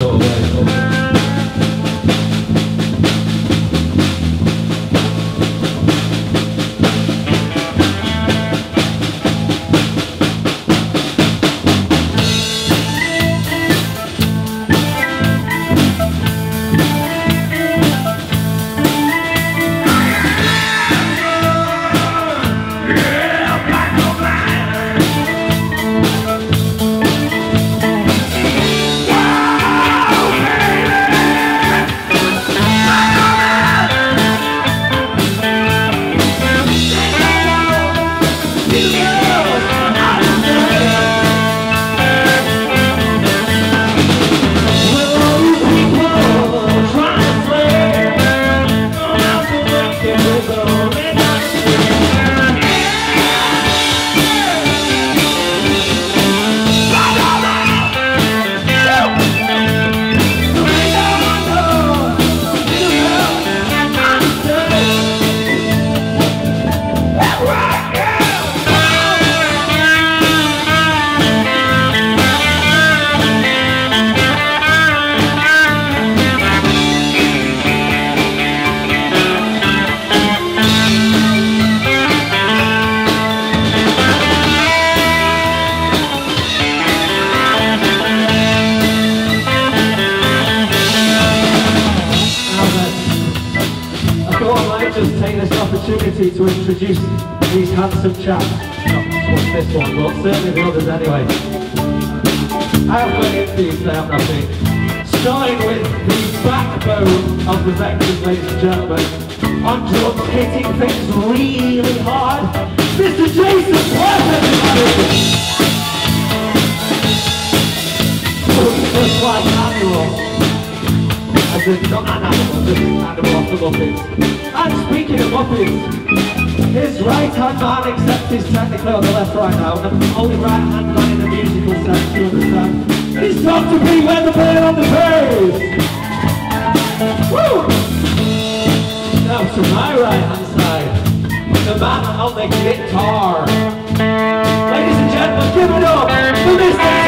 just uh, opportunity to introduce these handsome chaps. Not this one, but certainly the others anyway. I have got in for you today, I'm nothing. Starting with the backbone of the Vectors, ladies and gentlemen. On drums, hitting things really hard. Mr. Jason everybody! Just like animal. And speaking of muffins, his right hand man, except he's technically on the left right now, and the only right hand man in the musical sense, you understand? It's time to Pete Weatherburn on the page! Woo! Now to my right hand side, the man on the guitar. Ladies and gentlemen, give it up for Mr.